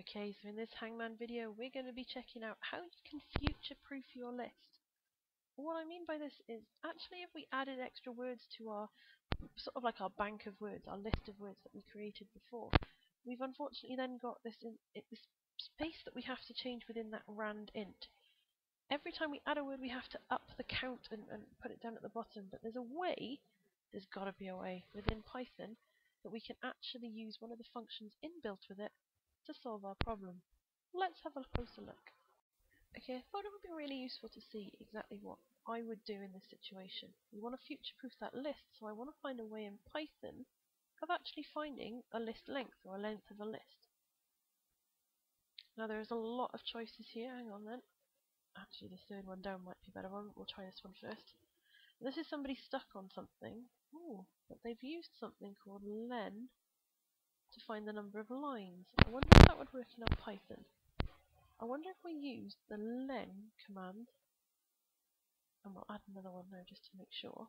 Okay, so in this Hangman video, we're going to be checking out how you can future-proof your list. What I mean by this is, actually if we added extra words to our, sort of like our bank of words, our list of words that we created before, we've unfortunately then got this, in, this space that we have to change within that rand int. Every time we add a word, we have to up the count and, and put it down at the bottom, but there's a way, there's got to be a way, within Python, that we can actually use one of the functions inbuilt with it to solve our problem. Let's have a closer look. Okay, I thought it would be really useful to see exactly what I would do in this situation. We want to future-proof that list, so I want to find a way in Python of actually finding a list length or a length of a list. Now there's a lot of choices here, hang on then. Actually the third one down might be a better one, we'll try this one first. This is somebody stuck on something, Ooh, but they've used something called len to find the number of lines. I wonder if that would work in our Python. I wonder if we use the len command, and we'll add another one now just to make sure.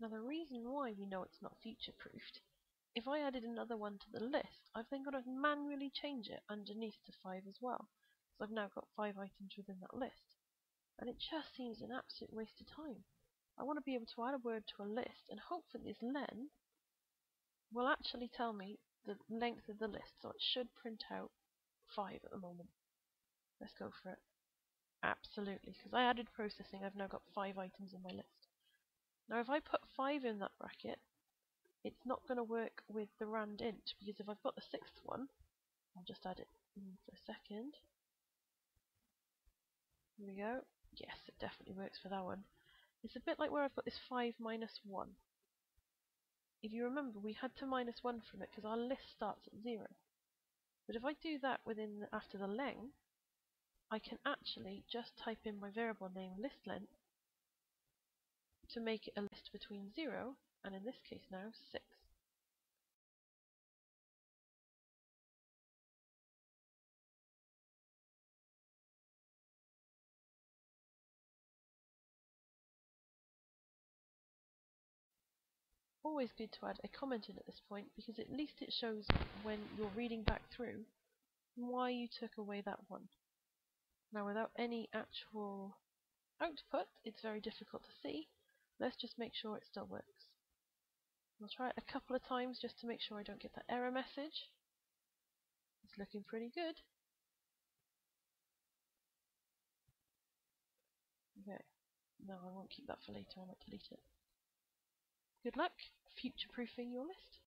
Now the reason why we know it's not future-proofed, if I added another one to the list, I've then got to manually change it underneath to 5 as well. So I've now got 5 items within that list. And it just seems an absolute waste of time. I want to be able to add a word to a list, and hopefully this len will actually tell me the length of the list, so it should print out 5 at the moment. Let's go for it. Absolutely, because I added processing, I've now got 5 items in my list. Now if I put 5 in that bracket, it's not going to work with the rand int, because if I've got the sixth one, I'll just add it in for a second. Here we go. Yes, it definitely works for that one. It's a bit like where I've got this 5 minus 1 if you remember, we had to minus 1 from it because our list starts at 0. But if I do that within the, after the length, I can actually just type in my variable name list length to make it a list between 0 and in this case now 6. Always good to add a comment in at this point because at least it shows when you're reading back through why you took away that one. Now without any actual output it's very difficult to see. Let's just make sure it still works. I'll try it a couple of times just to make sure I don't get that error message. It's looking pretty good. Okay, no I won't keep that for later, I might delete it. Good luck future-proofing your list.